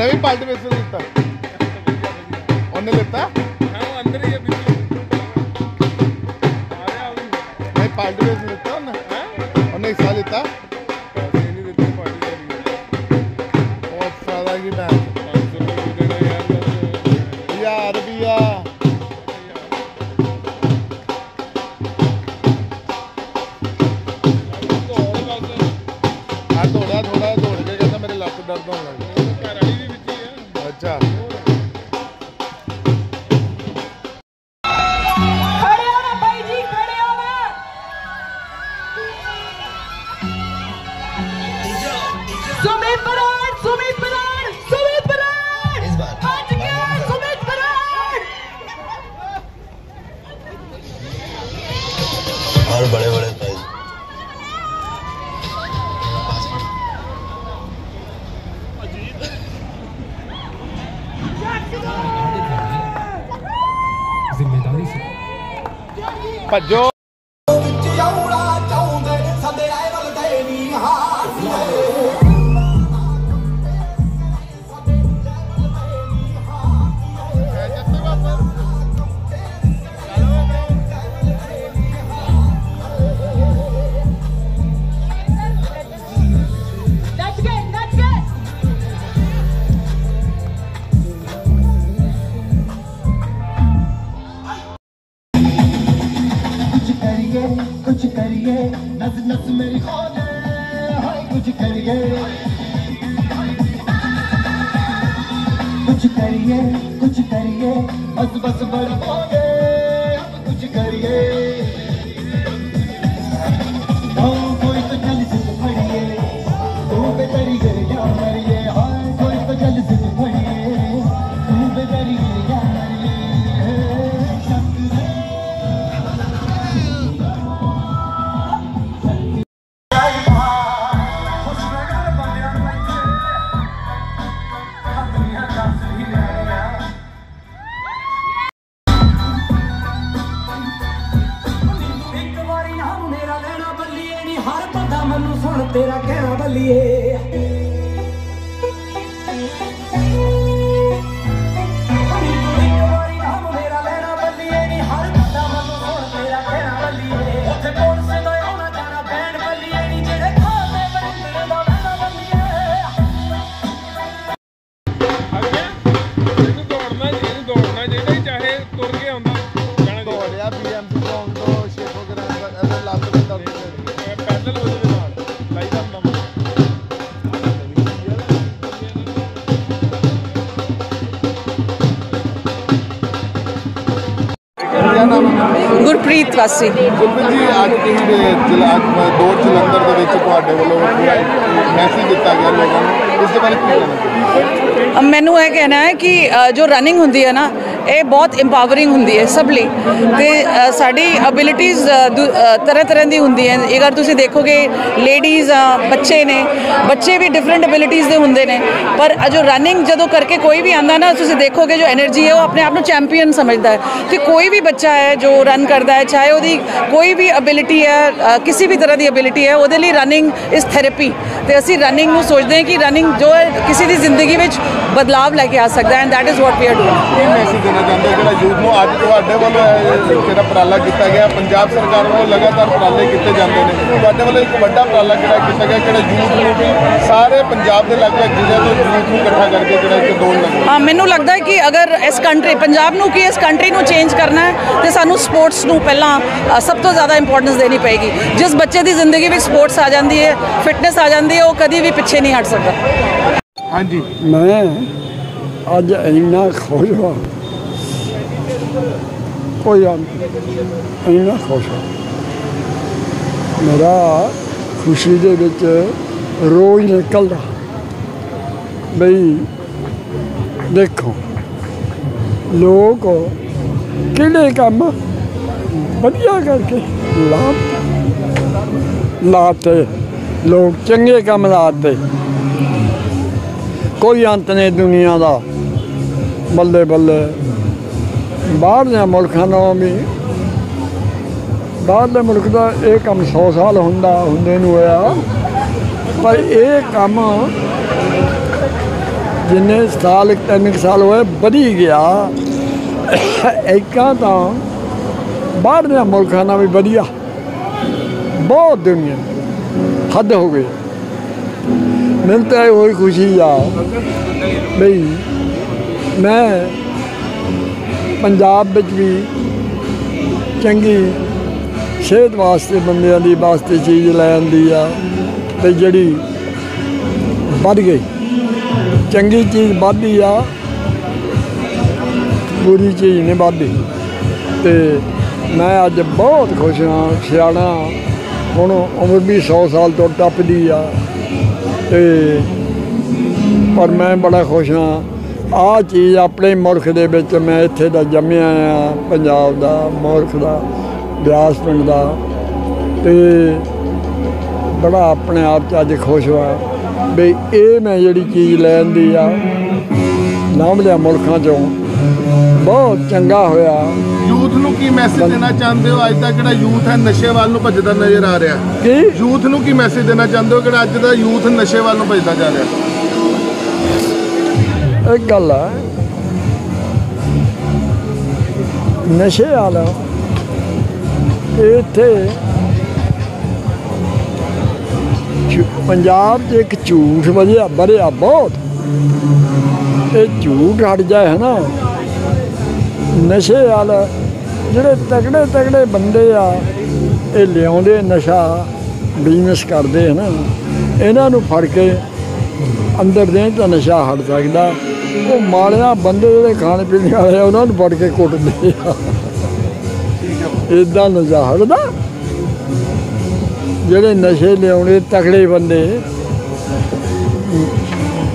ਉਹਨੇ ਵੀ ਪਲਟ ਵਿੱਚ ਲਿੱਤਾ। ਉਹਨੇ ਲਿੱਤਾ? ਹਾਂ ਉਹ ਅੰਦਰ ਹੀ ਹੈ ਬਿੱਲੂ। ਆ ਰਿਹਾ ਉਹ। ਨਹੀਂ ਪਲਟ ਵਿੱਚ ਲਿੱਤਾ ਉਹਨੇ। ਹੈ? ਉਹਨੇ ਹਿੱਸਾ ਲਿੱਤਾ। ਦਿੱਤੇ ਉਹ ਫਾਇਦਾ ਕੀ ਮੈਂ yo कुछ करिए कुछ करिए बस बस बड़ हो गए अब कुछ करिए ਗੁਰਪ੍ਰੀਤ ਵਾਸੀ। ਗੁਰਪ੍ਰੀਤ ਜੀ ਅੱਜ ਦੇ ਜਲੰਧਰ ਦੇ ਵਿੱਚ ਤੁਹਾਡੇ ਵੱਲੋਂ ਪੂਰਾ ਮੈਸੇਜ ਦਿੱਤਾ ਗਿਆ ਲੋਕਾਂ ਨੂੰ। ਇਸ ਦੇ ਬਾਰੇ ਕੀ ਕਹਿਣਾ ਚਾਹੁੰਦੇ ਅ, ਮੈਨੂੰ ਇਹ ਕਹਿਣਾ ਹੈ ਕਿ ਜੋ ਰਨਿੰਗ ਹੁੰਦੀ ਹੈ ਨਾ ਇਹ ਬਹੁਤ ਇੰਪਾਵਰਿੰਗ ਹੁੰਦੀ ਹੈ ਸਭ ਲਈ। ਤੇ ਸਾਡੀ ਅਬਿਲਿਟੀਜ਼ ਤਰ੍ਹਾਂ ਤਰ੍ਹਾਂ ਦੀ ਹੁੰਦੀ ਹੁੰਦੀਆਂ ਅਗਰ ਤੁਸੀਂ ਦੇਖੋਗੇ ਲੇਡੀਜ਼ ਆ ਬੱਚੇ ਨੇ, ਬੱਚੇ ਵੀ ਡਿਫਰੈਂਟ ਅਬਿਲਿਟੀਜ਼ ਦੇ ਹੁੰਦੇ ਨੇ। ਪਰ ਜੋ ਰਨਿੰਗ ਜਦੋਂ ਕਰਕੇ ਕੋਈ ਵੀ ਆਂਦਾ ਨਾ, ਤੁਸੀਂ ਦੇਖੋਗੇ ਜੋ એનર્ਜੀ ਹੈ, ਉਹ ਆਪਣੇ ਆਪ ਨੂੰ ਚੈਂਪੀਅਨ ਸਮਝਦਾ ਹੈ। ਤੇ ਕੋਈ ਵੀ ਬੱਚਾ ਹੈ ਜੋ ਰਨ ਕਰਦਾ ਹੈ, ਚਾਹੇ ਉਹਦੀ ਕੋਈ ਵੀ ਅਬਿਲਿਟੀ ਹੈ ਕਿਸੇ ਵੀ ਤਰ੍ਹਾਂ ਦੀ ਅਬਿਲਿਟੀ ਹੈ, ਉਹਦੇ ਲਈ ਰਨਿੰਗ ਇਸ ਥੈਰੇਪੀ ਤੇ ਅਸੀਂ ਰਨਿੰਗ ਨੂੰ ਸੋਚਦੇ ਹਾਂ ਕਿ ਰਨਿੰਗ ਜੋ ਕਿਸੇ ਦੀ ਜ਼ਿੰਦਗੀ ਵਿੱਚ ਬਦਲਾਅ ਲੈ ਕੇ ਆ ਸਕਦਾ ਹੈ and that is what we are doing ਦੇਣਾ ਚਾਹੁੰਦੇ ਜਿਹੜਾ ਯੂਥ ਨੂੰ ਅੱਜ ਤੁਹਾਡੇ ਵੱਲੋਂ ਇਹ ਜਿਹੜਾ ਉਪਰਾਲਾ ਕੀਤਾ ਗਿਆ ਪੰਜਾਬ ਸਰਕਾਰ ਵੱਲੋਂ ਲਗਾਤਾਰ ਉਪਰਾਲੇ ਕੀਤੇ ਜਾਂਦੇ ਨੇ। ਤੁਹਾਡੇ ਵੱਲੋਂ ਇੱਕ ਵੱਡਾ ਉਪਰਾਲਾ ਜਿਹੜਾ ਕੀਤਾ ਗਿਆ ਜਿਹੜਾ ਯੂਥ ਨੂੰ ਵੀ ਸਾਰੇ ਪੰਜਾਬ ਦੇ ਲਗਭਗ ਜ਼ਿਲ੍ਹਿਆਂ ਤੋਂ ਯੂਥ ਨੂੰ ਇਕੱਠਾ ਕਰਕੇ ਜਿਹੜਾ ਇੱਕ ਦੌੜ ਲਗਾਈ ਹਾਂ। ਮੈਨੂੰ ਲੱਗਦਾ ਹੈ ਕਿ ਅਗਰ ਇਸ ਕੰਟਰੀ ਪੰਜਾਬ ਨੂੰ ਕੀ ਇਸ ਕੰਟਰੀ ਨੂੰ ਚੇਂਜ ਕਰਨਾ ਹੈ ਤੇ ਸਾਨੂੰ ਸਪੋਰਟਸ ਨੂੰ ਪਹਿਲਾਂ ਸਭ ਤੋਂ ਜ਼ਿਆਦਾ ਇੰਪੋਰਟੈਂਸ ਦੇਣੀ ਪਏਗੀ। ਜਿਸ ਬੱਚੇ ਦੀ ਜ਼ਿੰਦਗੀ ਵਿੱਚ ਸਪੋਰਟਸ ਆ ਜਾਂਦੀ ਹੈ ਫਿਟਨੈਸ ਆ ਜਾਂਦੀ ਹੈ ਉਹ ਕਦੀ ਵੀ ਪਿੱਛੇ ਨਹੀਂ ਹਟ ਸਕਦਾ। ਹਾਂਜੀ। ਮੈਂ ਅੱਜ ਇੰਨਾ ਖੁਸ਼ ਹਾਂ। ਕੋਈ ਅੰਤ ਨਾ ਖੁਸ਼ ਹਾਂ ਮੇਰਾ ਖੁਸ਼ੀ ਦੇ ਵਿੱਚ ਰੋਜ਼ ਨਿਕਲਦਾ ਬਈ ਦੇਖੋ ਲੋਕ ਕਿਹੜੇ ਕੰਮ ਵਧੀਆ ਕਰਕੇ ਲਾ ਲਾਤੇ ਲੋਕ ਚੰਗੇ ਕੰਮ ਲਾਤੇ ਕੋਈ ਅੰਤ ਨਹੀਂ ਦੁਨੀਆ ਦਾ ਬੱਲੇ ਬੱਲੇ ਬਾਹਰਲੇ ਮੁਲਕਾਂ ਨਾਲੋਂ ਵੀ ਬਾਹਰਲੇ ਮੁਲਕ ਦਾ ਇਹ ਕੰਮ 100 ਸਾਲ ਹੁੰਦਾ, ਹੁੰਦੇ ਨੂੰ ਹੋਇਆ। ਪਰ ਇਹ ਕੰਮ ਜਿੰਨੇ ਸਾਲ, ਤਿੰਨ ਕੁ ਸਾਲ ਹੋਏ, ਵਧੀ ਗਿਆ। ਇੱਕਾਂ ਤਾਂ ਬਾਹਰ ਮੁਲਕਾਂ ਨਾਲ ਵੀ ਵਧੀਆ। ਬਹੁਤ ਦੁਨੀਆ ਹੱਦ ਹੋ ਗਈ। ਮੈਨੂੰ ਤਾਂ ਇਹ ਹੋਈ ਖੁਸ਼ੀ ਆ ਬਈ ਮੈਂ ਪੰਜਾਬ ਵਿੱਚ ਵੀ ਚੰਗੀ ਸਿਹਤ ਵਾਸਤੇ ਬੰਦਿਆਂ ਦੀ ਵਾਸਤੇ ਚੀਜ਼ ਲੈ ਆਂਦੀ ਆ ਤੇ ਜਿਹੜੀ ਵੱਧ ਗਈ। ਚੰਗੀ ਚੀਜ਼ ਵੱਧਦੀ ਆ, ਬੁਰੀ ਚੀਜ਼ ਨਹੀਂ ਵੱਧਦੀ ਤੇ ਮੈਂ ਅੱਜ ਬਹੁਤ ਖੁਸ਼ ਹਾਂ, ਸਿਆਣਾ ਹੁਣ ਉਮਰ ਵੀ 100 ਸਾਲ ਤੋਂ ਟੱਪਦੀ ਆ। ਤੇ ਪਰ ਮੈਂ ਬੜਾ ਖੁਸ਼ ਹਾਂ ਆ ਚੀਜ਼ ਆਪਣੇ ਮੁਲਕ ਦੇ ਵਿੱਚ ਮੈਂ ਇੱਥੇ ਦਾ ਜੰਮਿਆ ਆ ਪੰਜਾਬ ਦਾ ਮੁਲਕ ਦਾ ਬਿਆਸ ਪਿੰਡ ਦਾ। ਤੇ ਬੜਾ ਆਪਣੇ ਆਪ 'ਚ ਅੱਜ ਖੁਸ਼ ਹੋਇਆ ਵੀ ਇਹ ਮੈਂ ਜਿਹੜੀ ਚੀਜ਼ ਲੈਣ ਦੀ ਆ ਲਾਂਭਲਿਆਂ ਮੁਲਕਾਂ 'ਚੋਂ ਬਹੁਤ ਚੰਗਾ ਹੋਇਆ। ਯੂਥ ਨੂੰ ਕੀ ਮੈਸੇਜ ਦੇਣਾ ਚਾਹੁੰਦੇ ਹੋ? ਅੱਜ ਦਾ ਜਿਹੜਾ ਯੂਥ ਹੈ ਨਸ਼ੇ ਵੱਲ ਨੂੰ ਭੱਜਦਾ ਨਜ਼ਰ ਆ ਰਿਹਾ। ਕਿ? ਯੂਥ ਨੂੰ ਕੀ ਮੈਸੇਜ ਦੇਣਾ ਚਾਹੁੰਦੇ ਹੋ? ਜਿਹੜਾ ਅੱਜ ਦਾ ਯੂਥ ਨਸ਼ੇ ਵੱਲ ਨੂੰ ਭੱਜਦਾ ਜਾ ਰਿਹਾ। ਇੱਕ ਗੱਲ ਆ ਨਸ਼ੇ ਵਾਲਾ ਇੱਥੇ ਝੂ- ਪੰਜਾਬ 'ਚ ਇੱਕ ਝੂਠ ਵਧਿਆ ਵਧਿਆ ਬਹੁਤ ਇਹ ਝੂਠ ਹਟ ਜਾਏ ਹੈ ਨਾ ਨਸ਼ੇ ਵਾਲਾ ਜਿਹੜੇ ਤਗੜੇ ਤਗੜੇ ਬੰਦੇ ਆ ਇਹ ਲਿਆਉਂਦੇ ਨਸ਼ਾ ਬਿਜ਼ਨਸ ਕਰਦੇ ਹੈ ਨਾ ਇਹਨਾਂ ਨੂੰ ਫੜ ਕੇ ਅੰਦਰ ਦੇ ਤਾਂ ਨਸ਼ਾ ਹਟ ਸਕਦਾ ਉਹ ਮਾੜਿਆ ਬੰਦੇ ਜਿਹੜੇ ਖਾਣ ਪੀਣ ਵਾਲੇ ਆ ਉਹਨਾਂ ਨੂੰ ਫੜ ਕੇ ਕੁੱਟਦੇ ਆ। ਇਦਾਂ ਨਸ਼ਾ ਹਟਦਾ ਜਿਹੜੇ ਨਸ਼ੇ ਲਿਆਉਣੇ ਤਕੜੇ ਬੰਦੇ।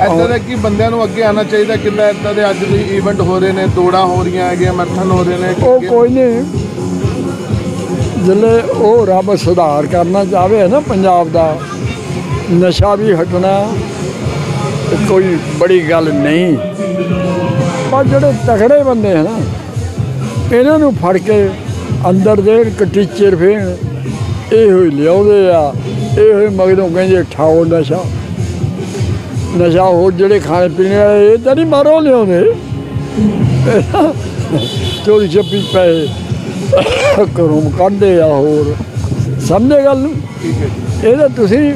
ਐਦਾਂ ਦਾ ਕੀ ਬੰਦਿਆਂ ਨੂੰ ਅੱਗੇ ਆਉਣਾ ਚਾਹੀਦਾ ਕਿੱਦਾਂ ਐਦਾਂ ਦੇ ਅੱਜ ਵੀ ਇਵੈਂਟ ਹੋ ਰਹੇ ਨੇ ਦੌੜਾਂ ਹੋ ਰਹੀਆਂ ਹੈਗੀਆਂ ਮੈਰਾਥਨ ਹੋ ਰਹੇ ਨੇ ਉਹ ਕੋਈ ਨਹੀਂ। ਜਿੱਲੇ ਉਹ ਰੱਬ ਸੁਧਾਰ ਕਰਨਾ ਚਾਹਵੇ ਨਾ ਪੰਜਾਬ ਦਾ ਨਸ਼ਾ ਵੀ ਹਟਣਾ। ਕੋਈ ਬੜੀ ਗੱਲ ਨਹੀਂ। ਪਰ ਜਿਹੜੇ ਤਕੜੇ ਬੰਦੇ ਹਨ ਇਹਨਾਂ ਨੂੰ ਫੜ ਕੇ ਅੰਦਰ ਦੇ ਕਟੀਚਰ ਫੇਣ ਇਹੋ ਹੀ ਲਿਆਉਂਦੇ ਆ ਇਹੋ ਹੀ ਮਗਰੋਂ ਕਹਿੰਦੇ ਠਾਓ ਨਸ਼ਾ। ਨਸ਼ਾ ਹੋਰ ਜਿਹੜੇ ਖਾਣੇ ਪੀਣੇ ਵਾਲੇ ਇਹ ਤਾਂ ਨਹੀਂ ਮਾਰੋ ਲਿਆਉਂਦੇ। ਚੋਰੀ ਛੱਪੀ ਪਏ ਘਰੋਂ ਕੱਢਦੇ ਆ ਹੋਰ। ਸਮਝੇ ਗੱਲ? ਨੂੰ ਇਹ ਤਾਂ ਤੁਸੀਂ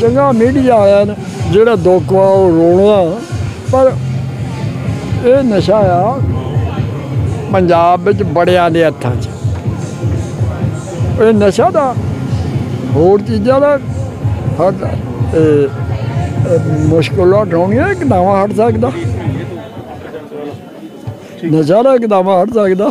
ਚੰਗਾ ਮੀਡੀਆ ਆਇਆ ਨਾ। ਜਿਹੜਾ ਦੁੱਖ ਆ ਉਹ ਰੋਣਾ। ਪਰ ਇਹ ਨਸ਼ਾ ਆ, ਪੰਜਾਬ ਵਿੱਚ ਬੜਿਆਂ ਦੇ ਹੱਥਾਂ 'ਚ। ਇਹ ਨਸ਼ਾ ਦਾ ਹੋਰ ਚੀਜ਼ਾਂ ਦਾ ਹਟ ਇਹ- ਇਹ ਮੁਸ਼ਕਲਾਂ ਢਾਉਣੀਆਂ ਇੱਕ ਨਵਾਂ ਹਟ ਸਕਦਾ। ਨਜ਼ਾਰਾ ਇੱਕਦਮ ਹਟ ਸਕਦਾ।